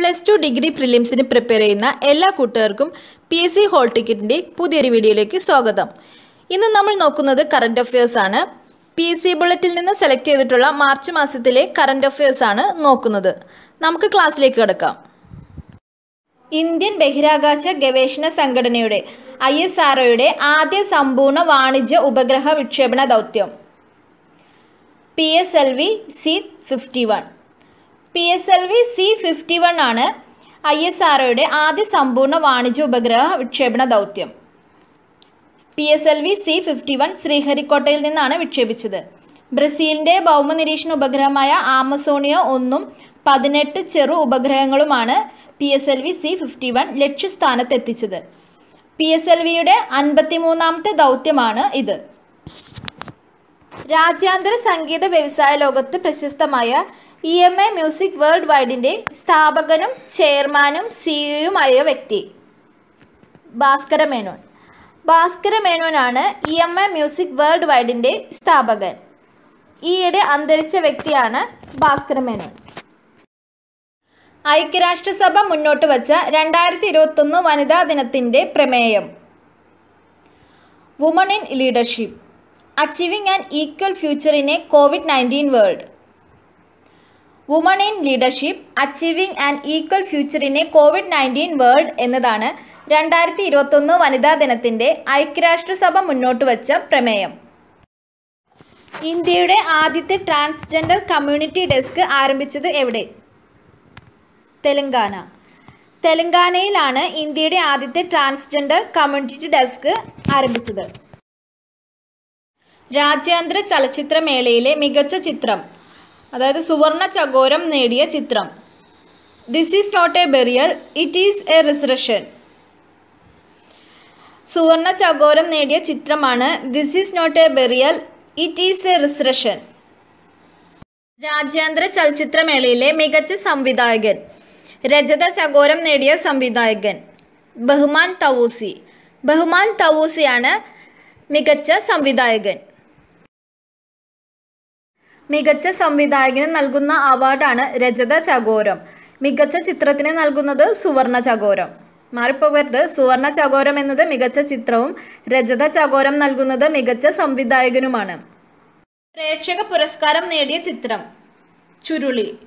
Plus two degree പ്രിലിംസിന് prepare ചെയ്യുന്ന എല്ലാ കൂട്ടുകാർക്കും പി എസ് സി ഹോൾ ടിക്കറ്റിന്റെ പുതിയൊരു വീഡിയോയിലേക്ക് സ്വാഗതം. ഇന്ന് നമ്മൾ നോക്കുന്നത് കറണ്ട് അഫയേഴ്സ് ആണ്. പി എസ് സി ബുള്ളറ്റിൽ നിന്ന് സെലക്ട് ചെയ്തിട്ടുള്ള മാർച്ച് മാസത്തിലെ കറണ്ട് അഫയേഴ്സ് ആണ് നോക്കുന്നത്. നമുക്ക് ക്ലാസ്സിലേക്ക് കിടക്കാം. ഇന്ത്യൻ ബഹിരാകാശ ഗവേഷണ സംഘടനയുടെ ഐ എസ് ആർ ആദ്യ സമ്പൂർണ വാണിജ്യ ഉപഗ്രഹ വിക്ഷേപണ ദൗത്യം. P S L V C fifty one P S L V C fifty one ആണ് ഐ എസ് ആർ ആദ്യ സമ്പൂർണ വാണിജ്യ ഉപഗ്രഹ വിക്ഷേപണ ദൗത്യം. P S L V C fifty one ശ്രീഹരിക്കോട്ടയിൽ നിന്നാണ് വിക്ഷേപിച്ചത്. ബ്രസീലിന്റെ ഭൗമനിരീക്ഷണ ഉപഗ്രഹമായ ആമസോണിയ ഒന്നും പതിനെട്ട് ചെറു ഉപഗ്രഹങ്ങളുമാണ് P S L V C fifty one ലക്ഷ്യസ്ഥാനത്തെത്തിച്ചത്. P S L വിയുടെ അൻപത്തിമൂന്നാമത്തെ ദൗത്യമാണ് ഇത്. രാജ്യാന്തര സംഗീത വ്യവസായ ലോകത്ത് പ്രശസ്തമായ E M A music world വൈഡിന്റെ സ്ഥാപകനും ചെയർമാനും സിഇഒയുമായ വ്യക്തി Bhaskara Menon. Bhaskara മേനോനാണ് E M A music world വൈഡിന്റെ സ്ഥാപകൻ. ഈയിടെ അന്തരിച്ച വ്യക്തിയാണ് ഭാസ്കര മേനോൻ. ഐക്യരാഷ്ട്രസഭ മുന്നോട്ട് വച്ച രണ്ടായിരത്തി ഇരുപത്തൊന്ന് വനിതാ ദിനത്തിന്റെ പ്രമേയം. Woman in leadership. Achieving an equal future in a covid nineteen world. Woman in leadership achieving and equal future in a covid nineteen world എന്നതാണ് രണ്ടായിരത്തി ഇരുപത്തൊന്ന് വനിതാ ദിനത്തിന്റെ ഐക്യരാഷ്ട്രസഭ മുന്നോട്ട് വച്ച പ്രമേയം. ഇന്ത്യയുടെ ആദ്യത്തെ ട്രാൻസ്ജെൻഡർ കമ്മ്യൂണിറ്റി ഡെസ്ക് ആരംഭിച്ചത് എവിടെ? തെലങ്കാന. തെലങ്കാനയിലാണ് ഇന്ത്യയുടെ ആദ്യത്തെ ട്രാൻസ്ജെൻഡർ കമ്മ്യൂണിറ്റി ഡെസ്ക് ആരംഭിച്ചത്. രാജ്യാന്തര ചലച്ചിത്രമേളയിലെ മികച്ച ചിത്രം അതായത് സുവർണ ചകോരം നേടിയ ചിത്രം. This is not a burial it is a resurrection സുവർണ ചകോരം നേടിയ ചിത്രമാണ് this is not a burial it is a resurrection രാജ്യാന്തര ചലച്ചിത്രമേളയിലെ മികച്ച സംവിധായകൻ. രജത ചകോരം നേടിയ സംവിധായകൻ. ബഹുമാൻ തവൂസി. ബഹുമാൻ തവൂസിയാണ് മികച്ച സംവിധായകൻ. മികച്ച സംവിധായകന് നൽകുന്ന അവാർഡാണ് രജത ചകോരം. മികച്ച ചിത്രത്തിന് നൽകുന്നത് സുവർണ ചകോരം. മാറിപ്പോകരുത്. സുവർണ ചകോരം എന്നത് മികച്ച ചിത്രവും രജത ചകോരം നൽകുന്നത് മികച്ച സംവിധായകനുമാണ്. പ്രേക്ഷക പുരസ്കാരം നേടിയ ചിത്രം ചുരുളി.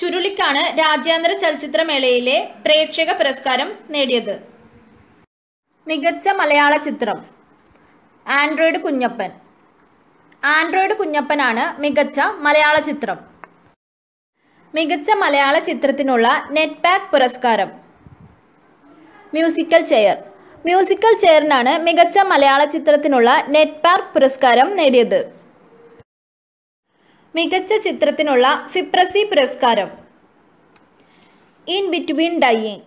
ചുരുളിക്കാണ് രാജ്യാന്തര ചലച്ചിത്രമേളയിലെ പ്രേക്ഷക പുരസ്കാരം നേടിയത്. മികച്ച മലയാള ചിത്രം ആൻഡ്രോയിഡ് കുഞ്ഞപ്പൻ. ആൻഡ്രോയിഡ് കുഞ്ഞപ്പനാണ് മികച്ച മലയാള ചിത്രം. മികച്ച മലയാള ചിത്രത്തിനുള്ള നെറ്റ് പാക്ക് പുരസ്കാരം. Musical chair. മ്യൂസിക്കൽ ചെയറിനാണ് മികച്ച മലയാള ചിത്രത്തിനുള്ള നെറ്റ് പാർക്ക് പുരസ്കാരം നേടിയത്. മികച്ച ചിത്രത്തിനുള്ള ഫിപ്രസി പുരസ്കാരം. In between dying.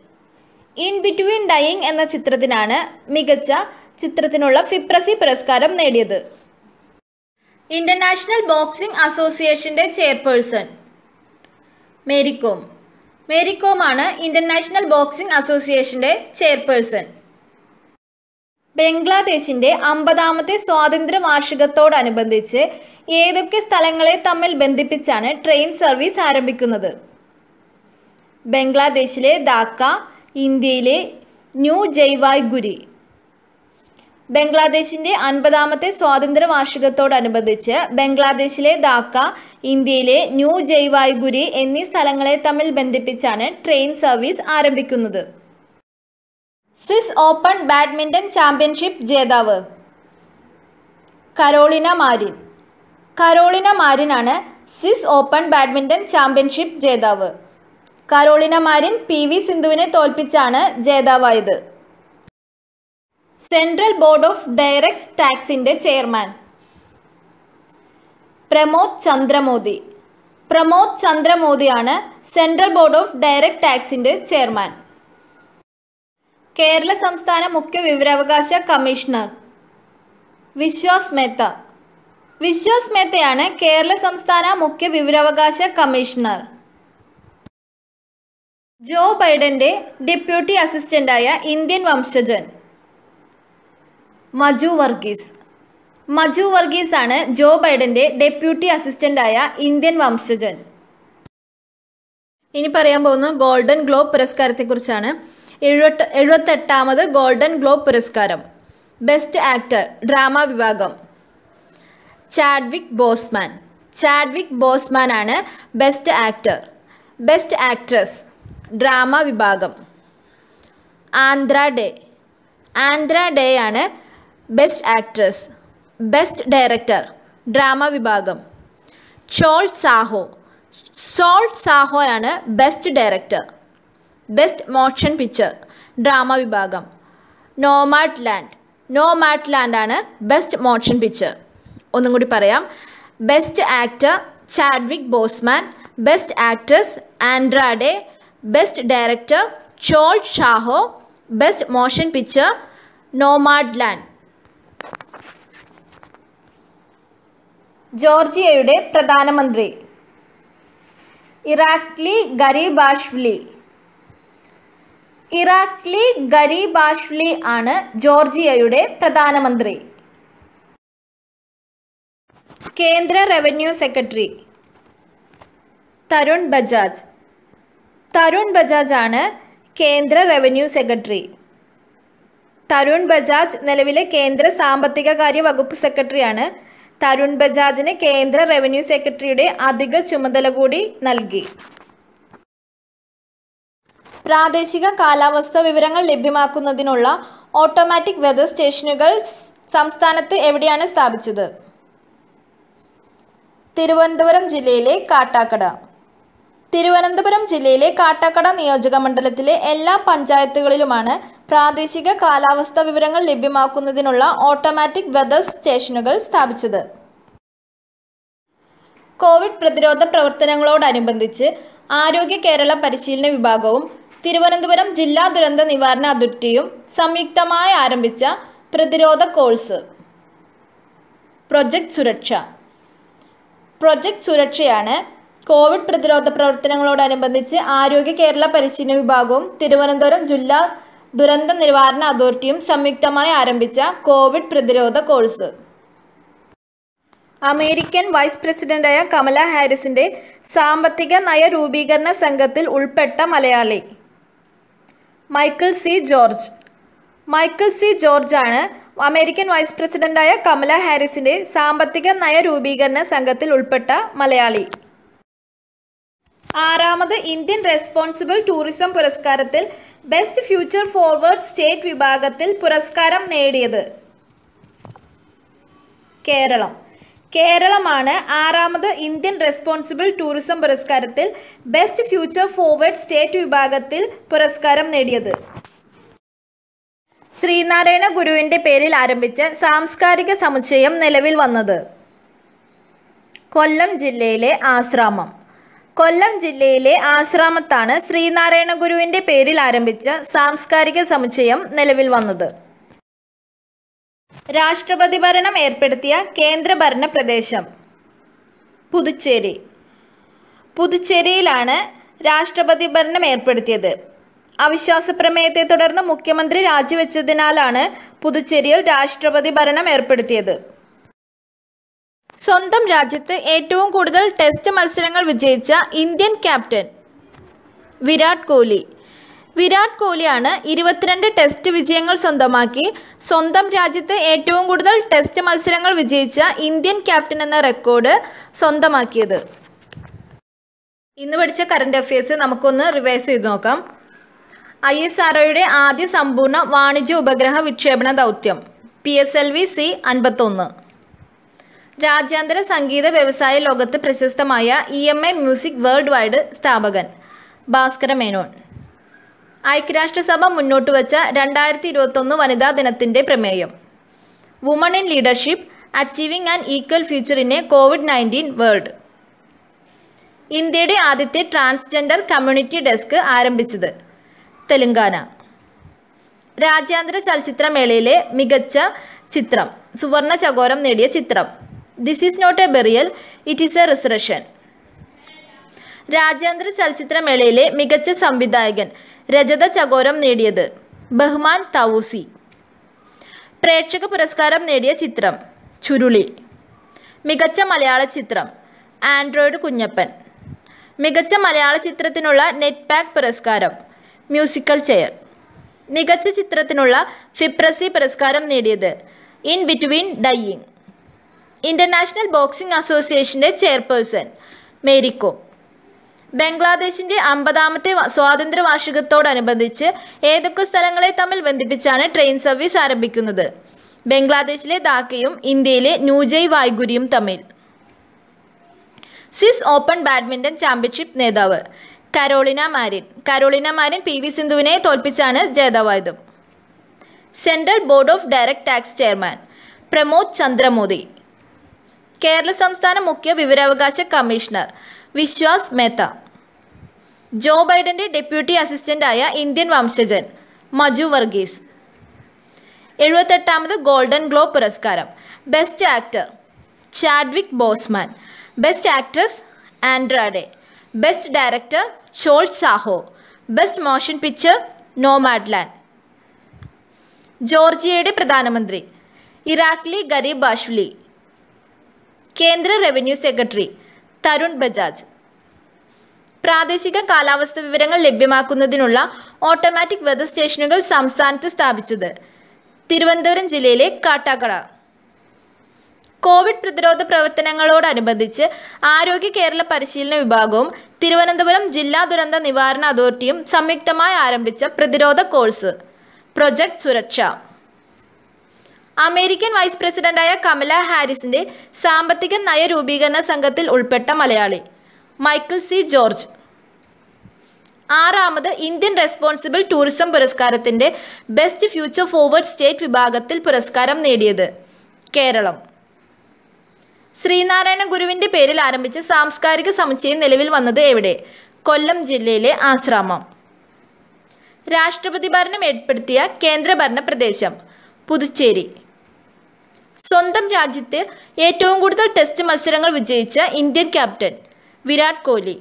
In between dying എന്ന ചിത്രത്തിനാണ് മികച്ച ചിത്രത്തിനുള്ള ഫിപ്രസി പുരസ്കാരം നേടിയത്. ഇന്റർനാഷണൽ ബോക്സിംഗ് അസോസിയേഷന്റെ ചെയർപേഴ്സൺ മേരികോം മേരികോമാണ് ഇന്റർനാഷണൽ ബോക്സിംഗ് അസോസിയേഷന്റെ ചെയർപേഴ്സൺ ബംഗ്ലാദേശിന്റെ അമ്പതാമത്തെ സ്വാതന്ത്ര്യ വാർഷികത്തോടനുബന്ധിച്ച് ഏതൊക്കെ സ്ഥലങ്ങളെ തമ്മിൽ ബന്ധിപ്പിച്ചാണ് ട്രെയിൻ സർവീസ് ആരംഭിക്കുന്നത്? ബംഗ്ലാദേശിലെ ധാക്ക ഇന്ത്യയിലെ ന്യൂ ജയ്വായ്ഗുരി ബംഗ്ലാദേശിന്റെ അൻപതാമത്തെ സ്വാതന്ത്ര്യ വാർഷികത്തോടനുബന്ധിച്ച് ബംഗ്ലാദേശിലെ ധാക്ക ഇന്ത്യയിലെ ന്യൂ ജയ്വായ്ഗുരി എന്നീ സ്ഥലങ്ങളെ തമ്മിൽ ബന്ധിപ്പിച്ചാണ് ട്രെയിൻ സർവീസ് ആരംഭിക്കുന്നത്. സ്വിസ് ഓപ്പൺ ബാഡ്മിന്റൺ ചാമ്പ്യൻഷിപ്പ് ജേതാവ് കരോളിന മാരിൻ. കരോളിന മാരിനാണ് സ്വിസ് ഓപ്പൺ ബാഡ്മിന്റൺ ചാമ്പ്യൻഷിപ്പ് ജേതാവ്. കരോളിന മാരിൻ പി സിന്ധുവിനെ തോൽപ്പിച്ചാണ് ജേതാവായത്. സെൻട്രൽ ബോർഡ് ഓഫ് ഡയറക്ട് ടാക്സിന്റെ ചെയർമാൻ. പ്രമോദ് ചന്ദ്രമോദി. പ്രമോദ് ചന്ദ്രമോദിയാണ് സെൻട്രൽ ബോർഡ് ഓഫ് ഡയറക്ട് ടാക്സിന്റെ ചെയർമാൻ. കേരള സംസ്ഥാന മുഖ്യ വിവരാവകാശ കമ്മീഷണർ. വിശ്വാസ് മേത്ത. വിശ്വാസ് മേത്തയാണ് കേരള സംസ്ഥാന മുഖ്യ വിവരാവകാശ കമ്മീഷണർ. ജോ ബൈഡന്റെ ഡെപ്യൂട്ടി അസിസ്റ്റന്റായ ഇന്ത്യൻ വംശജൻ. മജു വർഗീസ്. മജു വർഗീസ് ആണ് ജോ ബൈഡന്റെ ഡെപ്യൂട്ടി അസിസ്റ്റന്റായ ഇന്ത്യൻ വംശജൻ. ഇനി പറയാൻ പോകുന്നത് ഗോൾഡൻ ഗ്ലോബ് പുരസ്കാരത്തെക്കുറിച്ചാണ്. എഴുപട്ട് എഴുപത്തെട്ടാമത് ഗോൾഡൻ ഗ്ലോബ് പുരസ്കാരം. ബെസ്റ്റ് ആക്ടർ ഡ്രാമ വിഭാഗം. Chadwick Boseman. ചാഡ്വിക് ബോസ്മാൻ ആണ് best actor. Best actress drama വിഭാഗം. Andra Day. ആന്ധ്ര ഡേ ആണ് best actress best director drama വിഭാഗം Chloe Zhao Chloe സാഹോയാണ് best director best motion picture drama വിഭാഗം നോമാറ്റ് Nomadland ലാൻഡ് ആണ് best motion picture ഒന്നും കൂടി പറയാം. Best actor Chadwick Boseman best actress Andra Day best director Chloe Zhao best motion picture Nomadland ജോർജിയയുടെ പ്രധാനമന്ത്രി. Irakli Garibashvili. ഇറാഖ്ലി Garibashvili ആണ് ജോർജിയയുടെ പ്രധാനമന്ത്രി. കേന്ദ്ര റവന്യൂ സെക്രട്ടറി. തരുൺ ബജാജ്. തരുൺ ബജാജ് ആണ് കേന്ദ്ര റവന്യൂ സെക്രട്ടറി. തരുൺ ബജാജ് നിലവിലെ കേന്ദ്ര സാമ്പത്തിക കാര്യ വകുപ്പ് സെക്രട്ടറിയാണ് തരുൺ ബജാജിന് കേന്ദ്ര റവന്യൂ സെക്രട്ടറിയുടെ അധിക ചുമതല കൂടി നൽകി. പ്രാദേശിക കാലാവസ്ഥ വിവരങ്ങൾ ലഭ്യമാക്കുന്നതിനുള്ള ഓട്ടോമാറ്റിക് വെതർ സ്റ്റേഷനുകൾ സംസ്ഥാനത്ത് എവിടെയാണ് സ്ഥാപിച്ചത്? തിരുവനന്തപുരം ജില്ലയിലെ കാട്ടാക്കട. തിരുവനന്തപുരം ജില്ലയിലെ കാട്ടാക്കട നിയോജക മണ്ഡലത്തിലെ എല്ലാ പഞ്ചായത്തുകളിലുമാണ് പ്രാദേശിക കാലാവസ്ഥ വിവരങ്ങൾ ലഭ്യമാക്കുന്നതിനുള്ള ഓട്ടോമാറ്റിക് വെതർ സ്റ്റേഷനുകൾ സ്ഥാപിച്ചത്. കോവിഡ് പ്രതിരോധ പ്രവർത്തനങ്ങളോടനുബന്ധിച്ച് ആരോഗ്യ കേരള പരിശീലന വിഭാഗവും തിരുവനന്തപുരം ജില്ലാ ദുരന്ത നിവാരണ അതോറിറ്റിയും സംയുക്തമായി ആരംഭിച്ച പ്രതിരോധ കോഴ്സ്. പ്രൊജക്ട് സുരക്ഷ. പ്രൊജക്ട് സുരക്ഷയാണ് കോവിഡ് പ്രതിരോധ പ്രവർത്തനങ്ങളോടനുബന്ധിച്ച് ആരോഗ്യ കേരള പരിശീലന വിഭാഗവും തിരുവനന്തപുരം ജില്ലാ ദുരന്ത നിവാരണ അതോറിറ്റിയും സംയുക്തമായി ആരംഭിച്ച കോവിഡ് പ്രതിരോധ കോഴ്സ്. അമേരിക്കൻ വൈസ് പ്രസിഡന്റായ കമല ഹാരിസിന്റെ സാമ്പത്തിക നയ രൂപീകരണ സംഘത്തിൽ ഉൾപ്പെട്ട Malayali. Michael C George. Michael C George ആണ് അമേരിക്കൻ വൈസ് പ്രസിഡന്റായ കമല ഹാരിസിന്റെ സാമ്പത്തിക നയ രൂപീകരണ സംഘത്തിൽ ഉൾപ്പെട്ട മലയാളി. ആറാമത് ഇന്ത്യൻ റെസ്പോൺസിബിൾ ടൂറിസം പുരസ്കാരത്തിൽ ബെസ്റ്റ് ഫ്യൂച്ചർ ഫോർവേഡ് സ്റ്റേറ്റ് വിഭാഗത്തിൽ പുരസ്കാരം നേടിയത് കേരളം. കേരളമാണ് ആറാമത് ഇന്ത്യൻ റെസ്പോൺസിബിൾ ടൂറിസം പുരസ്കാരത്തിൽ ബെസ്റ്റ് ഫ്യൂച്ചർ ഫോർവേഡ് സ്റ്റേറ്റ് വിഭാഗത്തിൽ പുരസ്കാരം നേടിയത്. ശ്രീനാരായണ ഗുരുവിന്റെ പേരിൽ ആരംഭിച്ച സാംസ്കാരിക സമുച്ചയം നിലവിൽ വന്നത് കൊല്ലം ജില്ലയിലെ ആശ്രാമം. കൊല്ലം ജില്ലയിലെ ആശ്രാമത്താണ് ശ്രീനാരായണ ഗുരുവിന്റെ പേരിൽ ആരംഭിച്ച സാംസ്കാരിക സമുച്ചയം നിലവിൽ വന്നത്. രാഷ്ട്രപതി ഭരണം ഏർപ്പെടുത്തിയ കേന്ദ്രഭരണ പ്രദേശം പുതുച്ചേരി. പുതുച്ചേരിയിലാണ് രാഷ്ട്രപതി ഭരണം ഏർപ്പെടുത്തിയത്. അവിശ്വാസ പ്രമേയത്തെ തുടർന്ന് മുഖ്യമന്ത്രി രാജിവെച്ചതിനാലാണ് പുതുച്ചേരിയിൽ രാഷ്ട്രപതി ഭരണം ഏർപ്പെടുത്തിയത്. സ്വന്തം രാജ്യത്ത് ഏറ്റവും കൂടുതൽ ടെസ്റ്റ് മത്സരങ്ങൾ വിജയിച്ച ഇന്ത്യൻ ക്യാപ്റ്റൻ വിരാട് കോഹ്ലി വിരാട് കോഹ്ലിയാണ് ഇരുപത്തിരണ്ട് ടെസ്റ്റ് വിജയങ്ങൾ സ്വന്തമാക്കി സ്വന്തം രാജ്യത്ത് ഏറ്റവും കൂടുതൽ ടെസ്റ്റ് മത്സരങ്ങൾ വിജയിച്ച ഇന്ത്യൻ ക്യാപ്റ്റൻ എന്ന റെക്കോർഡ് സ്വന്തമാക്കിയത്. ഇന്ന് പഠിച്ച കറണ്ട് അഫയേഴ്സ് നമുക്കൊന്ന് റിവൈസ് ചെയ്ത് നോക്കാം. ഐ എസ് ആർ ആദ്യ സമ്പൂർണ വാണിജ്യ ഉപഗ്രഹ വിക്ഷേപണ ദൗത്യം P S L V C അൻപത്തൊന്ന്. രാജ്യാന്തര സംഗീത വ്യവസായ ലോകത്ത് പ്രശസ്തമായ E M I music world wide സ്ഥാപകൻ ഭാസ്കര മേനോൻ. ഐക്യരാഷ്ട്രസഭ മുന്നോട്ട് വച്ച രണ്ടായിരത്തി ഇരുപത്തൊന്ന് വനിതാ ദിനത്തിന്റെ പ്രമേയം. Woman in leadership achieving and equal future in a covid nineteen world ഇന്ത്യയുടെ ആദ്യത്തെ ട്രാൻസ്ജെൻഡർ കമ്മ്യൂണിറ്റി ഡെസ്ക് ആരംഭിച്ചത് തെലുങ്കാന. രാജ്യാന്തര ചലച്ചിത്രമേളയിലെ മികച്ച ചിത്രം സുവർണ ചകോരം നേടിയ ചിത്രം. This is not a burial it is a resurrection രാജ്യാന്തര ചലച്ചിത്രമേളയിലെ മികച്ച സംവിധായകൻ രജത ചകോരം നേടിയത് ബഹ്മാൻ തവൂസി പ്രേക്ഷക പുരസ്കാരം നേടിയ ചിത്രം ചുരുളി. മികച്ച മലയാള ചിത്രം ആൻഡ്രോയിഡ് കുഞ്ഞപ്പൻ. മികച്ച മലയാള ചിത്രത്തിനുള്ള നെറ്റ് പാക്ക് പുരസ്കാരം മ്യൂസിക്കൽ ചെയർ. മികച്ച ചിത്രത്തിനുള്ള ഫിപ്രസി പുരസ്കാരം നേടിയത് in between dying. International boxing അസോസിയേഷന്റെ ചെയർപേഴ്സൺ മേരിക്കോം ബംഗ്ലാദേശിന്റെ അമ്പതാമത്തെ സ്വാതന്ത്ര്യ വാർഷികത്തോടനുബന്ധിച്ച് ഏതൊക്കെ സ്ഥലങ്ങളെ തമ്മിൽ ബന്ധിപ്പിച്ചാണ് ട്രെയിൻ സർവീസ് ആരംഭിക്കുന്നത്? ബംഗ്ലാദേശിലെ ധാക്കയും ഇന്ത്യയിലെ ന്യൂജയ് വായ്ഗുരിയും തമ്മിൽ. സ്വിസ് ഓപ്പൺ ബാഡ്മിന്റൺ ചാമ്പ്യൻഷിപ്പ് നേതാവ് Carolina Marin. Carolina Marin P V സിന്ധുവിനെ തോൽപ്പിച്ചാണ് ജേതാവായത്. Central board of direct tax chairman Pramod Chandramodi. Kerala സംസ്ഥാന മുഖ്യ വിവരാവകാശ കമ്മീഷണർ വിശ്വാസ് മേത്ത. ജോ ബൈഡന്റെ ഡെപ്യൂട്ടി അസിസ്റ്റന്റായ ഇന്ത്യൻ വംശജൻ മജു വർഗീസ്. എഴുപത്തെട്ടാമത് ഗോൾഡൻ ഗ്ലോബ് പുരസ്കാരം. Best actor Chadwick Boseman. Best actress Andra Day. Best director Chloe Zhao. Best motion picture Nomadland. ജോർജിയയുടെ പ്രധാനമന്ത്രി Irakli Garib ബാഷ്വലി. കേന്ദ്ര റവന്യൂ സെക്രട്ടറി തരുൺ ബജാജ്. പ്രാദേശിക കാലാവസ്ഥ വിവരങ്ങൾ ലഭ്യമാക്കുന്നതിനുള്ള ഓട്ടോമാറ്റിക് വെതർ സ്റ്റേഷനുകൾ സംസ്ഥാനത്ത് സ്ഥാപിച്ചത് തിരുവനന്തപുരം ജില്ലയിലെ കാട്ടാക്കട. കോവിഡ് പ്രതിരോധ പ്രവർത്തനങ്ങളോടനുബന്ധിച്ച് ആരോഗ്യ കേരള പരിശീലന വിഭാഗവും തിരുവനന്തപുരം ജില്ലാ ദുരന്ത നിവാരണ അതോറിറ്റിയും സംയുക്തമായി ആരംഭിച്ച പ്രതിരോധ course project Suraksha. American vice പ്രസിഡന്റായ കമല ഹാരിസിന്റെ സാമ്പത്തിക നയരൂപീകരണ സംഘത്തിൽ ഉൾപ്പെട്ട മലയാളി മൈക്കിൾ സി. ജോർജ്. ആറാമത് ഇന്ത്യൻ റെസ്പോൺസിബിൾ ടൂറിസം പുരസ്കാരത്തിന്റെ ബെസ്റ്റ് ഫ്യൂച്ചർ ഫോർവേഡ് സ്റ്റേറ്റ് വിഭാഗത്തിൽ പുരസ്കാരം നേടിയത് കേരളം. ശ്രീനാരായണ ഗുരുവിന്റെ പേരിൽ ആരംഭിച്ച സാംസ്കാരിക സമുച്ചയം നിലവിൽ വന്നത് എവിടെ? കൊല്ലം ജില്ലയിലെ ആശ്രാമം. രാഷ്ട്രപതി ഭരണം ഏർപ്പെടുത്തിയ കേന്ദ്രഭരണ പ്രദേശം പുതുച്ചേരി. സ്വന്തം രാജ്യത്ത് ഏറ്റവും കൂടുതൽ ടെസ്റ്റ് മത്സരങ്ങൾ വിജയിച്ച ഇന്ത്യൻ ക്യാപ്റ്റൻ വിരാട് കോഹ്ലി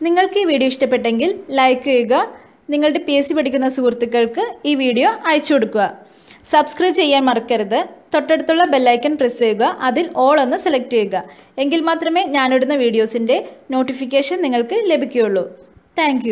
നിങ്ങൾക്ക് ഈ വീഡിയോ ഇഷ്ടപ്പെട്ടെങ്കിൽ ലൈക്ക് ചെയ്യുക. നിങ്ങളുടെ പി എസ് സി പഠിക്കുന്ന സുഹൃത്തുക്കൾക്ക് ഈ വീഡിയോ അയച്ചു കൊടുക്കുക. സബ്സ്ക്രൈബ് ചെയ്യാൻ മറക്കരുത്. തൊട്ടടുത്തുള്ള ബെല്ലൈക്കൺ പ്രസ് ചെയ്യുക. അതിൽ ഓൾ എന്ന് സെലക്ട് ചെയ്യുക. എങ്കിൽ മാത്രമേ ഞാനിടുന്ന വീഡിയോസിന്റെ നോട്ടിഫിക്കേഷൻ നിങ്ങൾക്ക് ലഭിക്കുകയുള്ളൂ. താങ്ക്